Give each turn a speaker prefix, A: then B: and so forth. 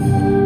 A: Amen.